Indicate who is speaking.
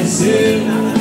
Speaker 1: vencer.